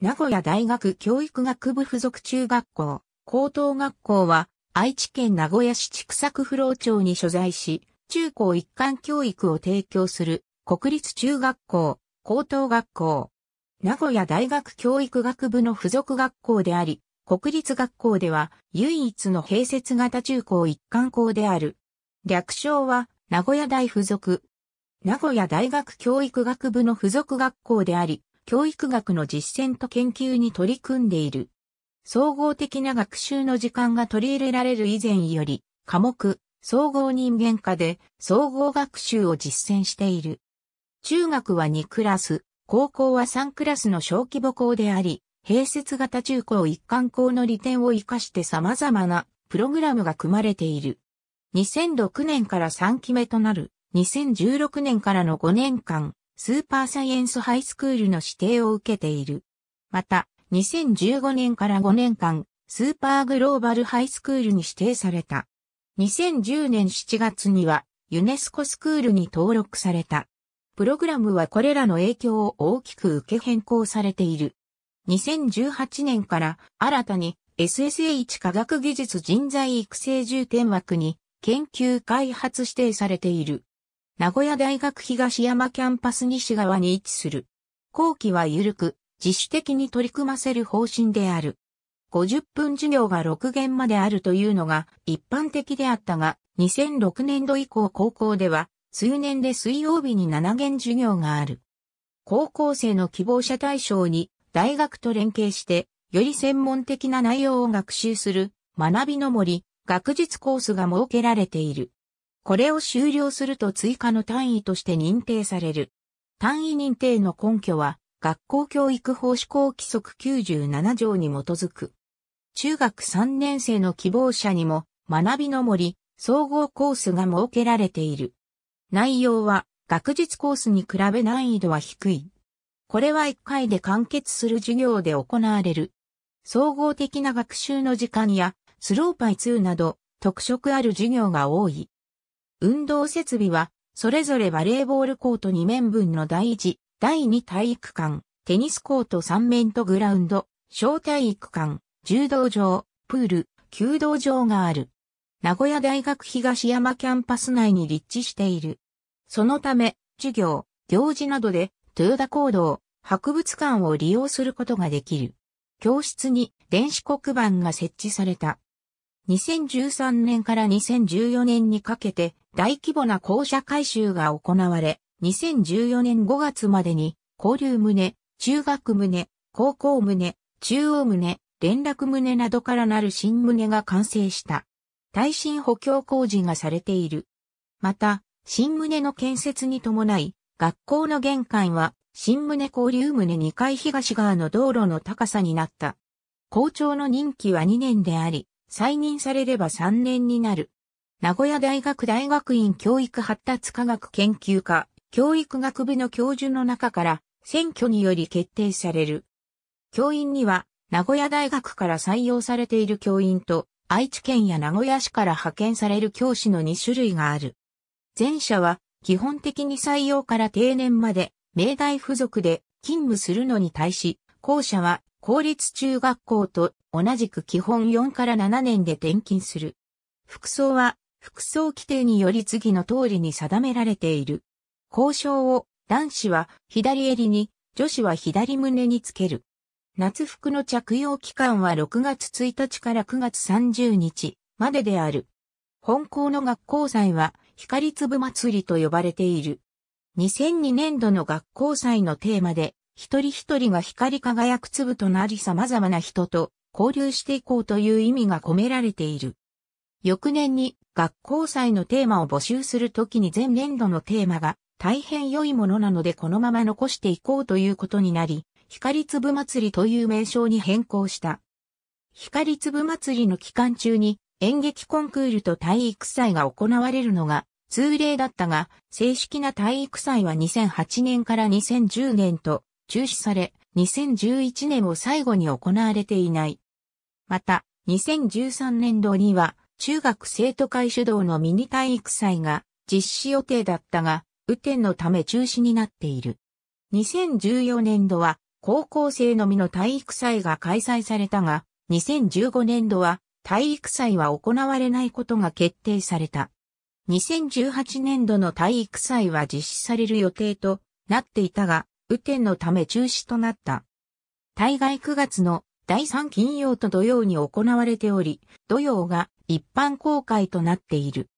名古屋大学教育学部附属中学校、高等学校は愛知県名古屋市千種不老町に所在し、中高一貫教育を提供する国立中学校、高等学校。名古屋大学教育学部の附属学校であり、国立学校では唯一の併設型中高一貫校である。略称は名古屋大附属。名古屋大学教育学部の附属学校であり、教育学の実践と研究に取り組んでいる。総合的な学習の時間が取り入れられる以前より、科目、総合人間科で総合学習を実践している。中学は2クラス、高校は3クラスの小規模校であり、併設型中高一貫校の利点を活かして様々なプログラムが組まれている。2006年から3期目となる2016年からの5年間、スーパーサイエンスハイスクールの指定を受けている。また、2015年から5年間、スーパーグローバルハイスクールに指定された。2010年7月には、ユネスコスクールに登録された。プログラムはこれらの影響を大きく受け変更されている。2018年から新たに SSH 科学技術人材育成重点枠に研究開発指定されている。名古屋大学東山キャンパス西側に位置する。後期は緩く、自主的に取り組ませる方針である。50分授業が6限まであるというのが一般的であったが、2006年度以降高校では数年で水曜日に7限授業がある。高校生の希望者対象に大学と連携してより専門的な内容を学習する学びの森学術コースが設けられている。これを終了すると追加の単位として認定される。単位認定の根拠は、学校教育法施行規則97条に基づく。中学3年生の希望者にも、学びの森、総合コースが設けられている。内容は、学術コースに比べ難易度は低い。これは1回で完結する授業で行われる。総合的な学習の時間や、スローパイ2など、特色ある授業が多い。運動設備は、それぞれバレーボールコート2面分の第1、第2体育館、テニスコート3面とグラウンド、小体育館、柔道場、プール、弓道場がある。名古屋大学東山キャンパス内に立地している。そのため、授業、行事などで、豊田行動、博物館を利用することができる。教室に電子黒板が設置された。2013年から2014年にかけて大規模な校舎改修が行われ、2014年5月までに、交流棟、中学棟、高校棟、中央棟、連絡棟などからなる新棟が完成した。耐震補強工事がされている。また、新棟の建設に伴い、学校の玄関は、新棟交流棟2階東側の道路の高さになった。校長の任期は2年であり、再任されれば3年になる。名古屋大学大学院教育発達科学研究科、教育学部の教授の中から選挙により決定される。教員には名古屋大学から採用されている教員と愛知県や名古屋市から派遣される教師の2種類がある。前者は基本的に採用から定年まで明大附属で勤務するのに対し、後者は公立中学校と同じく基本4から7年で転勤する。服装は服装規定により次の通りに定められている。交渉を男子は左襟に、女子は左胸につける。夏服の着用期間は6月1日から9月30日までである。本校の学校祭は光粒祭りと呼ばれている。2002年度の学校祭のテーマで、一人一人が光り輝く粒となり様々な人と交流していこうという意味が込められている。翌年に学校祭のテーマを募集するときに前年度のテーマが大変良いものなのでこのまま残していこうということになり、光粒祭りという名称に変更した。光粒祭りの期間中に演劇コンクールと体育祭が行われるのが通例だったが、正式な体育祭は2008年から2010年と中止され、2011年を最後に行われていない。また、2013年度には中学生徒会主導のミニ体育祭が実施予定だったが、雨天のため中止になっている。2014年度は高校生のみの体育祭が開催されたが、2015年度は体育祭は行われないことが決定された。2018年度の体育祭は実施される予定となっていたが、雨天のため中止となった。大概9月の第3金曜と土曜に行われており、土曜が一般公開となっている。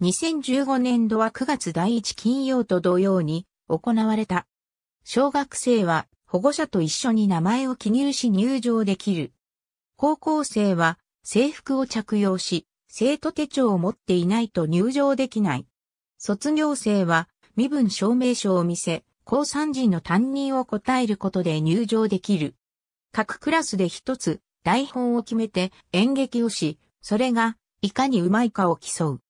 2015年度は9月第1金曜と土曜に行われた。小学生は保護者と一緒に名前を記入し入場できる。高校生は制服を着用し、生徒手帳を持っていないと入場できない。卒業生は身分証明書を見せ、高3時の担任を答えることで入場できる。各クラスで一つ台本を決めて演劇をし、それがいかにうまいかを競う。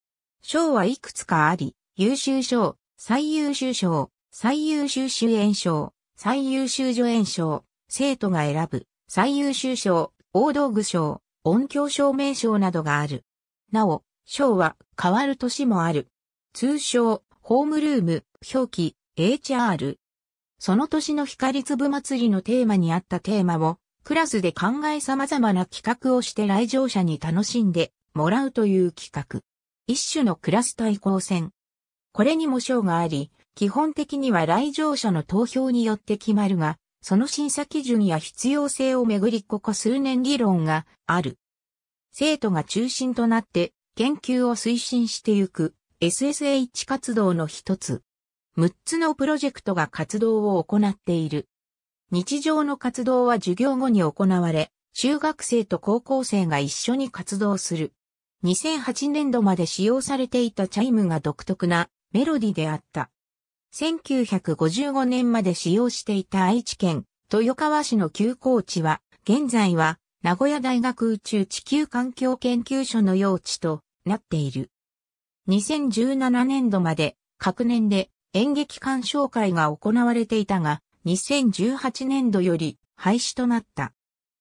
賞はいくつかあり、優秀賞、最優秀賞、最優秀主演賞、最優秀助演賞、生徒が選ぶ、最優秀賞、大道具賞、音響証明賞などがある。なお、賞は変わる年もある。通称、ホームルーム、表記、HR。その年の光粒祭りのテーマにあったテーマを、クラスで考え様々な企画をして来場者に楽しんでもらうという企画。一種のクラス対抗戦。これにも賞があり、基本的には来場者の投票によって決まるが、その審査基準や必要性をめぐりここ数年議論がある。生徒が中心となって研究を推進してゆく SSH 活動の一つ。6つのプロジェクトが活動を行っている。日常の活動は授業後に行われ、中学生と高校生が一緒に活動する。2008年度まで使用されていたチャイムが独特なメロディであった。1955年まで使用していた愛知県豊川市の休校地は、現在は名古屋大学宇宙地球環境研究所の用地となっている。2017年度まで各年で演劇鑑賞会が行われていたが、2018年度より廃止となった。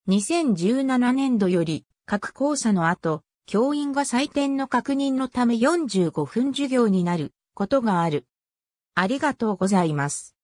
2017年度より各校舎の後、教員が採点の確認のため45分授業になることがある。ありがとうございます。